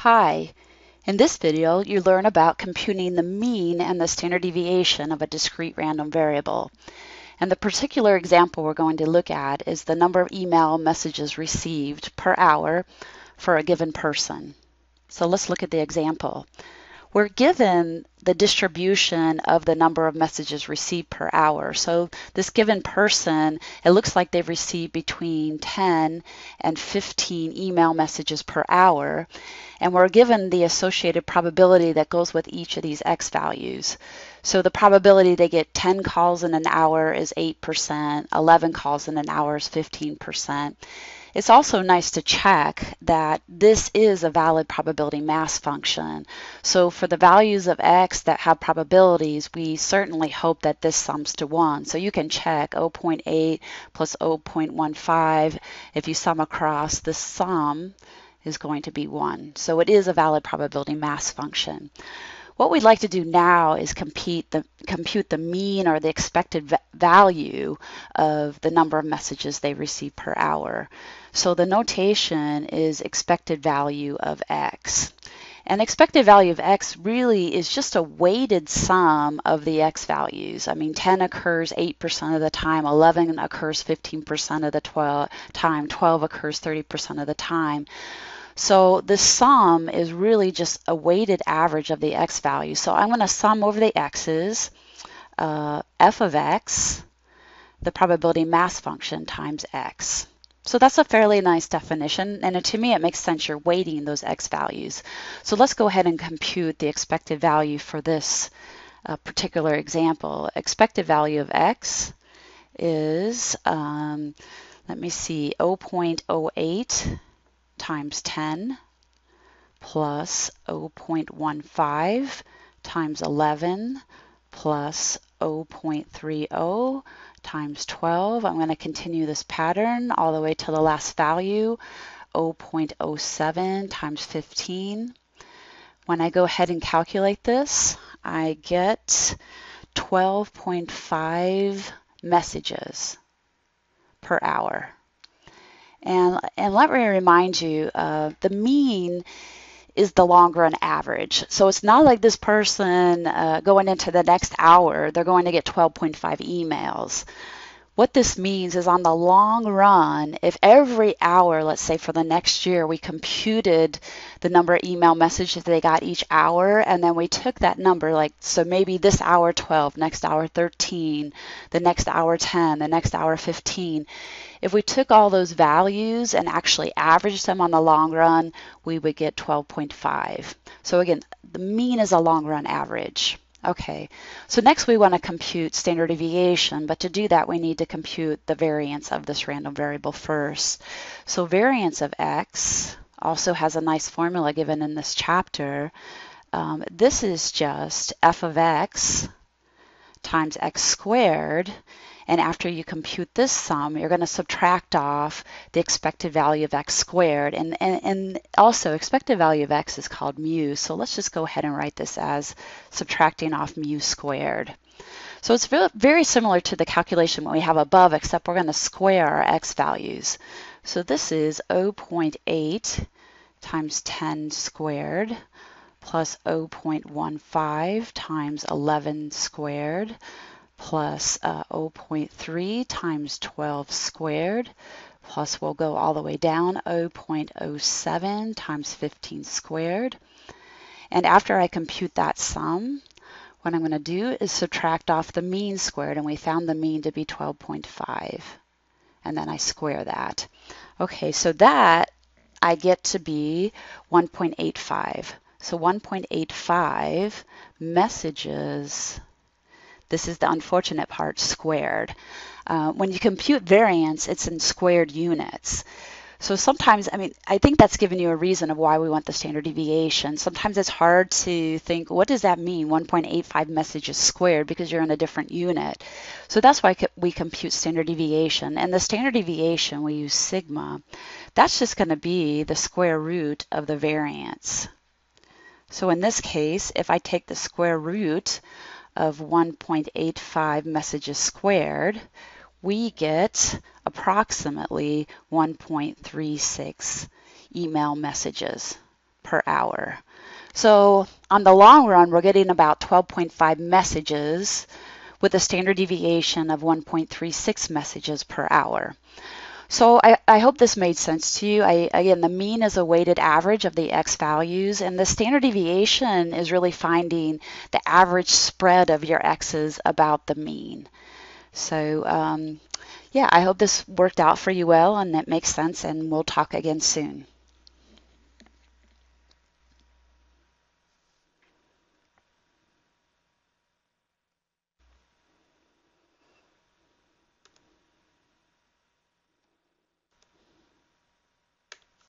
Hi, in this video you learn about computing the mean and the standard deviation of a discrete random variable. And the particular example we're going to look at is the number of email messages received per hour for a given person. So let's look at the example. We're given the distribution of the number of messages received per hour. So this given person, it looks like they've received between 10 and 15 email messages per hour. And we're given the associated probability that goes with each of these x values. So the probability they get 10 calls in an hour is 8%, 11 calls in an hour is 15%. It's also nice to check that this is a valid probability mass function. So for the values of x that have probabilities, we certainly hope that this sums to 1. So you can check 0.8 plus 0.15. If you sum across, the sum is going to be 1. So it is a valid probability mass function. What we'd like to do now is compute the, compute the mean or the expected value of the number of messages they receive per hour. So the notation is expected value of x. And expected value of x really is just a weighted sum of the x values. I mean, 10 occurs 8% of the time, 11 occurs 15% of the 12 time, 12 occurs 30% of the time. So the sum is really just a weighted average of the x value. So I'm going to sum over the x's, uh, f of x, the probability mass function times x. So that's a fairly nice definition, and to me it makes sense you're weighting those x values. So let's go ahead and compute the expected value for this uh, particular example. Expected value of x is, um, let me see, 0.08 times 10 plus 0.15 times 11 plus 0.30 times 12. I'm going to continue this pattern all the way to the last value, 0.07 times 15. When I go ahead and calculate this, I get 12.5 messages per hour. And, and let me remind you, uh, the mean is the long run average. So it's not like this person uh, going into the next hour, they're going to get 12.5 emails. What this means is on the long run, if every hour, let's say for the next year, we computed the number of email messages they got each hour, and then we took that number, like, so maybe this hour 12, next hour 13, the next hour 10, the next hour 15. If we took all those values and actually averaged them on the long run, we would get 12.5. So again, the mean is a long run average. Okay, so next we want to compute standard deviation, but to do that we need to compute the variance of this random variable first. So variance of x also has a nice formula given in this chapter. Um, this is just f of x times x squared, and after you compute this sum, you're going to subtract off the expected value of x squared. And, and, and also, expected value of x is called mu. So let's just go ahead and write this as subtracting off mu squared. So it's very similar to the calculation we have above, except we're going to square our x values. So this is 0.8 times 10 squared plus 0.15 times 11 squared plus uh, 0.3 times 12 squared plus we'll go all the way down 0.07 times 15 squared. And after I compute that sum, what I'm going to do is subtract off the mean squared, and we found the mean to be 12.5. And then I square that. Okay, so that I get to be 1.85. So 1.85 messages this is the unfortunate part, squared. Uh, when you compute variance, it's in squared units. So sometimes, I mean, I think that's given you a reason of why we want the standard deviation. Sometimes it's hard to think, what does that mean, 1.85 messages squared, because you're in a different unit. So that's why we compute standard deviation. And the standard deviation, we use sigma. That's just going to be the square root of the variance. So in this case, if I take the square root of 1.85 messages squared, we get approximately 1.36 email messages per hour. So on the long run, we're getting about 12.5 messages with a standard deviation of 1.36 messages per hour. So I, I, hope this made sense to you. I, again, the mean is a weighted average of the x values, and the standard deviation is really finding the average spread of your x's about the mean. So um, yeah, I hope this worked out for you well and it makes sense, and we'll talk again soon.